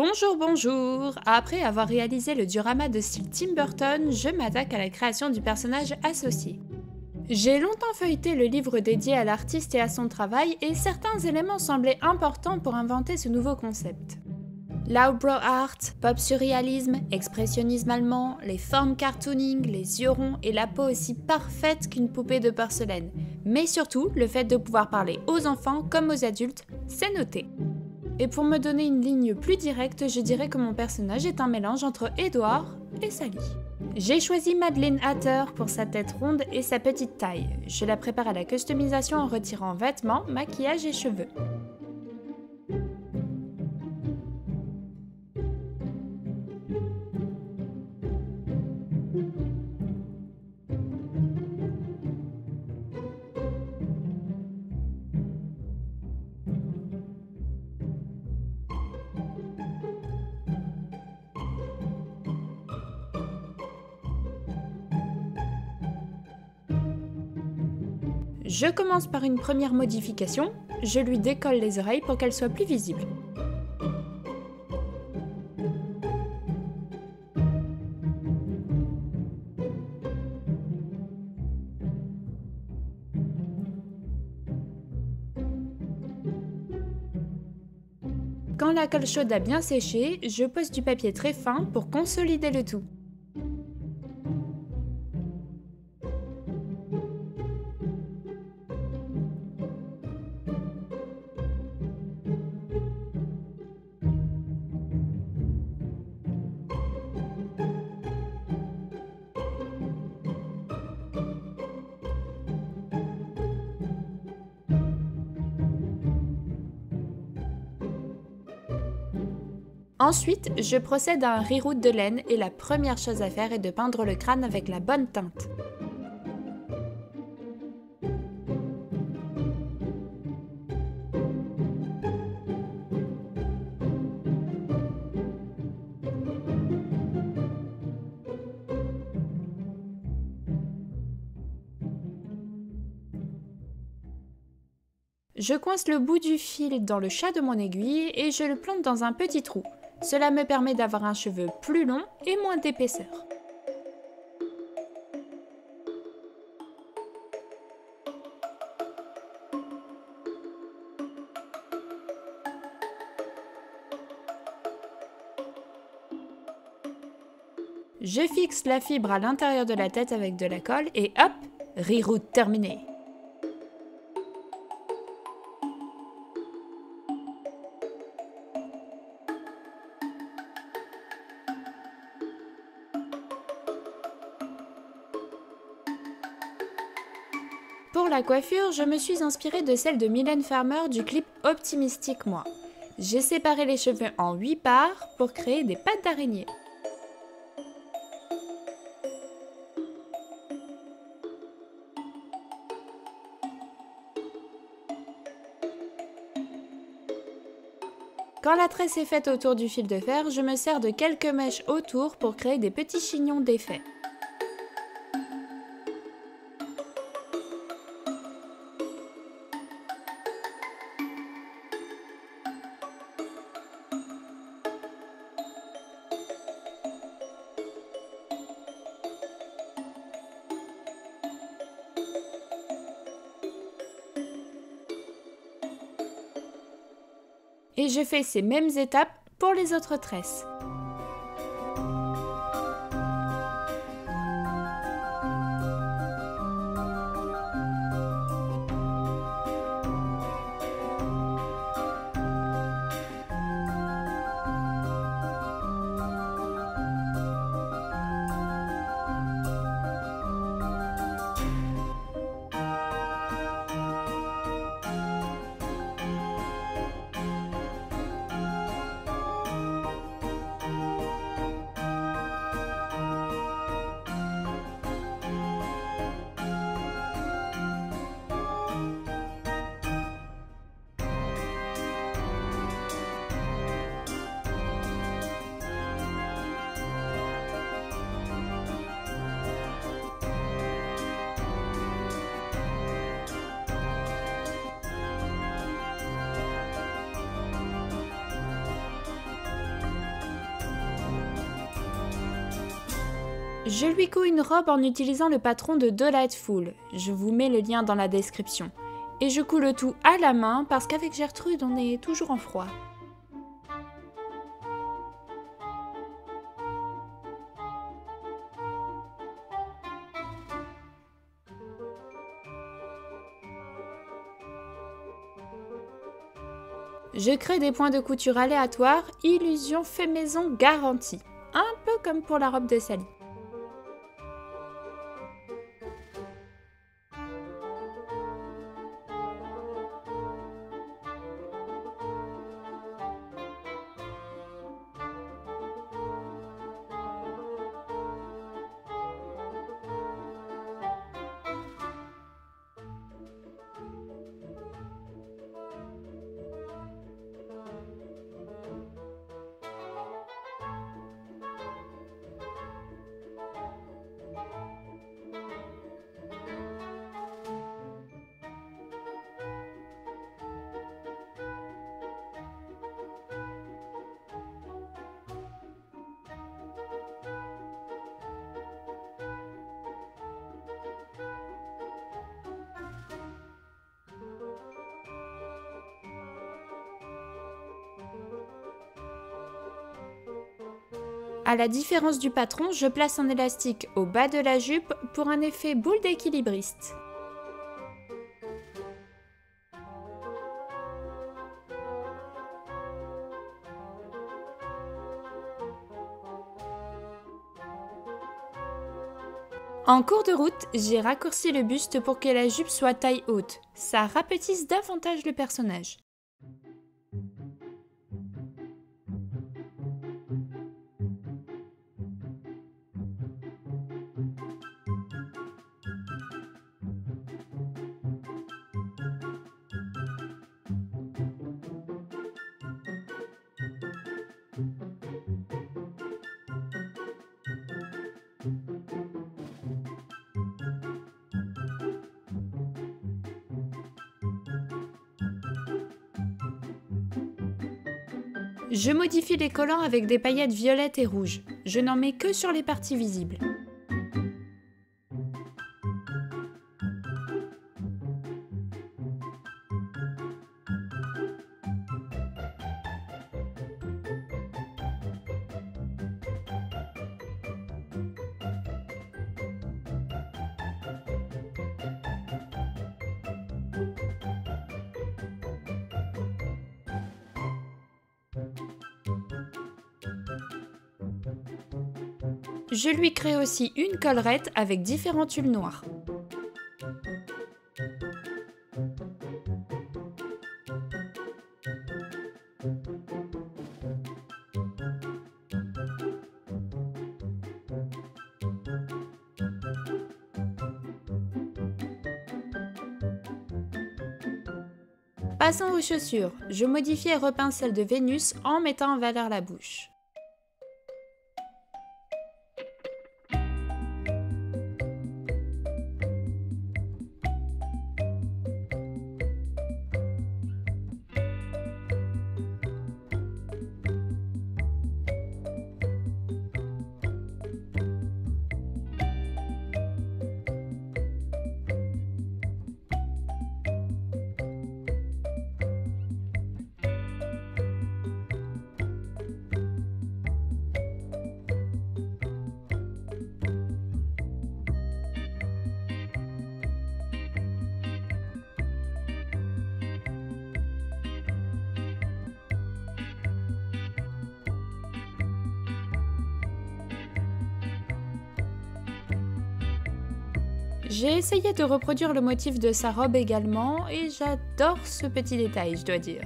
Bonjour, bonjour Après avoir réalisé le diorama de style Tim Burton, je m'attaque à la création du personnage associé. J'ai longtemps feuilleté le livre dédié à l'artiste et à son travail et certains éléments semblaient importants pour inventer ce nouveau concept. L'outbrow art, pop surréalisme, expressionnisme allemand, les formes cartooning, les yeux ronds et la peau aussi parfaite qu'une poupée de porcelaine. Mais surtout, le fait de pouvoir parler aux enfants comme aux adultes, c'est noté. Et pour me donner une ligne plus directe, je dirais que mon personnage est un mélange entre Edouard et Sally. J'ai choisi Madeleine Hatter pour sa tête ronde et sa petite taille. Je la prépare à la customisation en retirant vêtements, maquillage et cheveux. Je commence par une première modification, je lui décolle les oreilles pour qu'elles soient plus visibles. Quand la colle chaude a bien séché, je pose du papier très fin pour consolider le tout. Ensuite, je procède à un reroute de laine et la première chose à faire est de peindre le crâne avec la bonne teinte. Je coince le bout du fil dans le chat de mon aiguille et je le plante dans un petit trou. Cela me permet d'avoir un cheveu plus long et moins d'épaisseur. Je fixe la fibre à l'intérieur de la tête avec de la colle et hop, reroute terminée. La coiffure, je me suis inspirée de celle de Mylène Farmer du clip Optimistique Moi. J'ai séparé les cheveux en 8 parts pour créer des pattes d'araignée. Quand la tresse est faite autour du fil de fer, je me sers de quelques mèches autour pour créer des petits chignons d'effet. Fais ces mêmes étapes pour les autres tresses. Je lui couds une robe en utilisant le patron de Delightful. Je vous mets le lien dans la description. Et je couds le tout à la main parce qu'avec Gertrude, on est toujours en froid. Je crée des points de couture aléatoires, illusion fait maison garantie. Un peu comme pour la robe de Sally. À la différence du patron, je place un élastique au bas de la jupe pour un effet boule d'équilibriste. En cours de route, j'ai raccourci le buste pour que la jupe soit taille haute. Ça rapetisse davantage le personnage. Je modifie les collants avec des paillettes violettes et rouges. Je n'en mets que sur les parties visibles. Je lui crée aussi une collerette avec différents tulles noirs. Passons aux chaussures. Je modifie et repeins celle de Vénus en mettant en valeur la bouche. J'ai essayé de reproduire le motif de sa robe également et j'adore ce petit détail, je dois dire.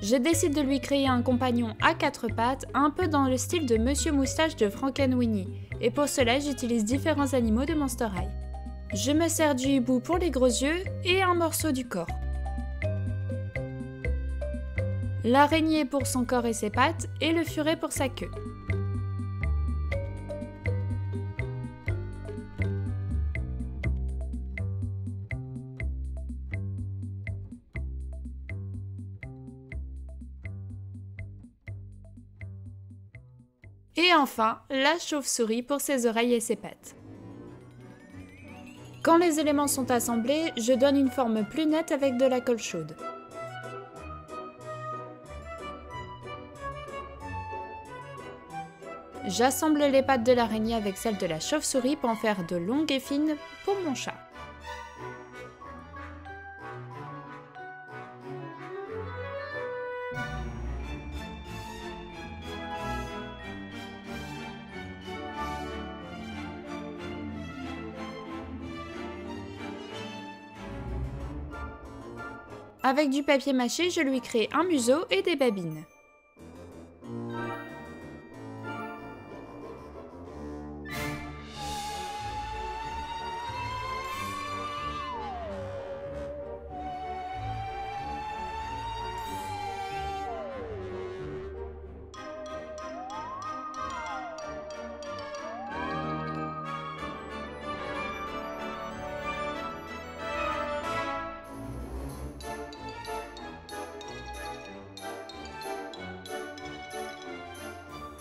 Je décide de lui créer un compagnon à quatre pattes, un peu dans le style de Monsieur Moustache de Frankenweenie, et pour cela j'utilise différents animaux de Monster High. Je me sers du hibou pour les gros yeux et un morceau du corps. L'araignée pour son corps et ses pattes, et le furet pour sa queue. Enfin, la chauve-souris pour ses oreilles et ses pattes. Quand les éléments sont assemblés, je donne une forme plus nette avec de la colle chaude. J'assemble les pattes de l'araignée avec celles de la chauve-souris pour en faire de longues et fines pour mon chat. Avec du papier mâché, je lui crée un museau et des babines.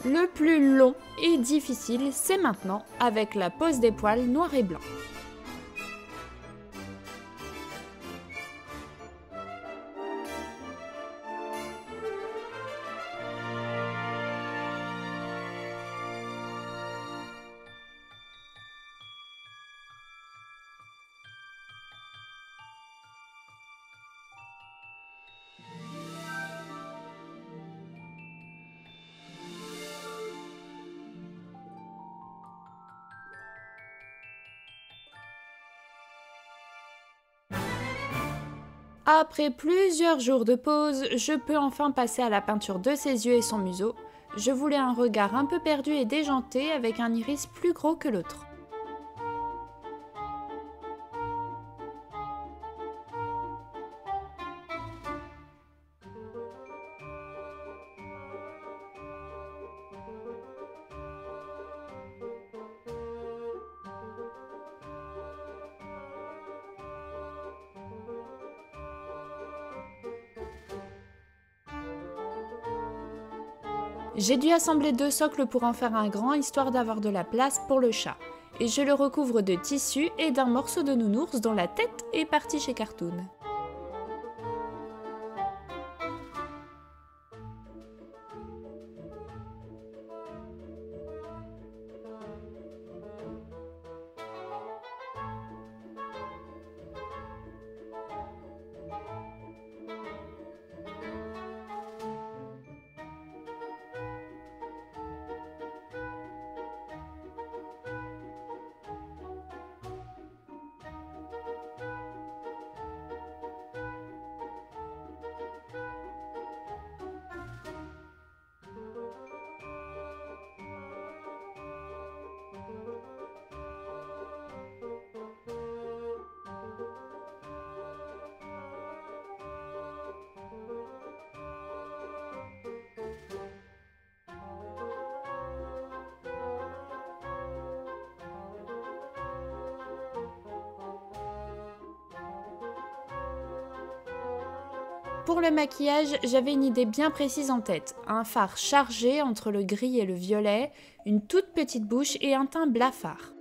Le plus long et difficile, c'est maintenant avec la pose des poils noir et blanc. Après plusieurs jours de pause, je peux enfin passer à la peinture de ses yeux et son museau. Je voulais un regard un peu perdu et déjanté avec un iris plus gros que l'autre. J'ai dû assembler deux socles pour en faire un grand histoire d'avoir de la place pour le chat. Et je le recouvre de tissu et d'un morceau de nounours dont la tête est partie chez Cartoon. Pour le maquillage, j'avais une idée bien précise en tête. Un phare chargé entre le gris et le violet, une toute petite bouche et un teint blafard.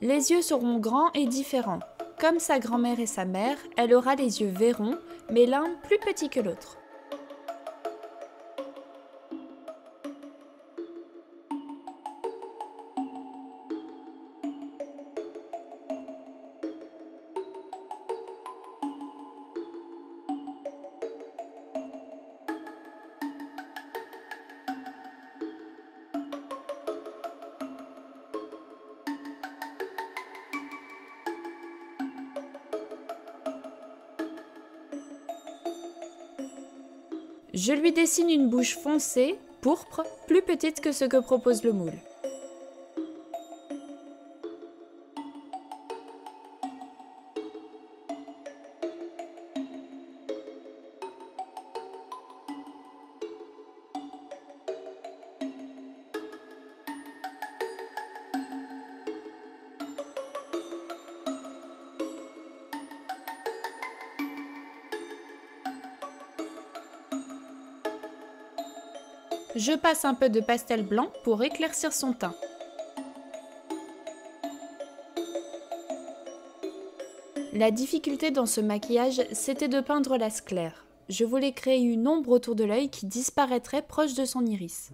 Les yeux seront grands et différents. Comme sa grand-mère et sa mère, elle aura les yeux verrons, mais l'un plus petit que l'autre. Je lui dessine une bouche foncée, pourpre, plus petite que ce que propose le moule. Je passe un peu de pastel blanc pour éclaircir son teint. La difficulté dans ce maquillage, c'était de peindre la sclère. Je voulais créer une ombre autour de l'œil qui disparaîtrait proche de son iris.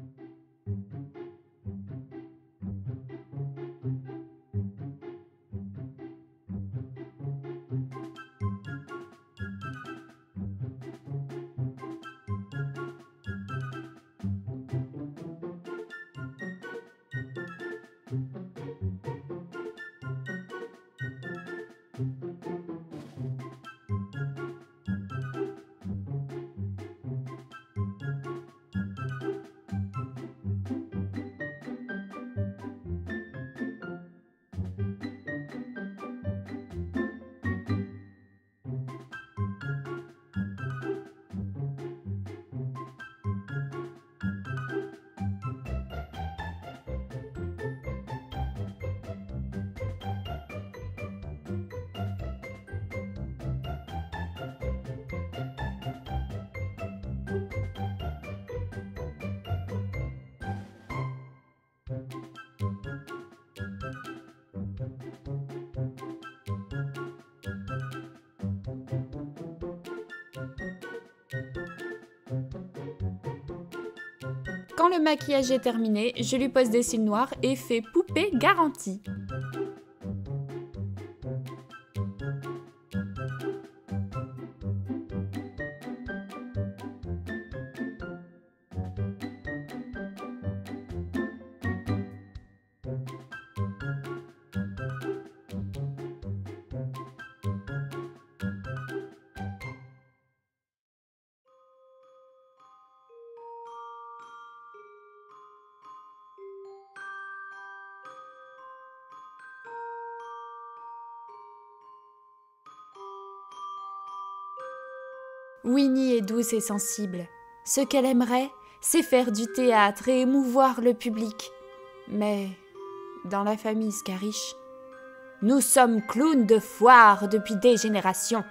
Quand le maquillage est terminé, je lui pose des cils noirs et fais poupée garantie. Winnie est douce et sensible. Ce qu'elle aimerait, c'est faire du théâtre et émouvoir le public. Mais dans la famille Scarish, nous sommes clowns de foire depuis des générations.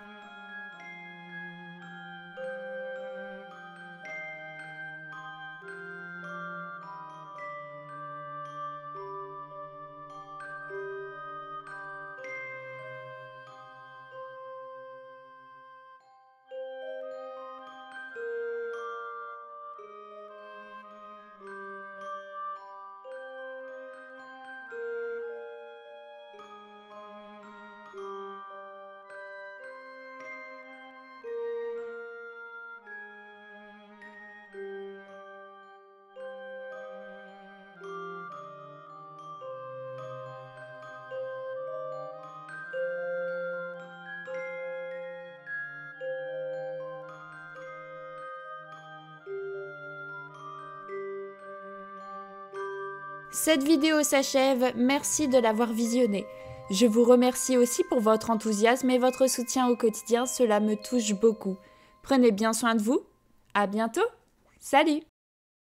Cette vidéo s'achève, merci de l'avoir visionnée. Je vous remercie aussi pour votre enthousiasme et votre soutien au quotidien, cela me touche beaucoup. Prenez bien soin de vous. À bientôt. Salut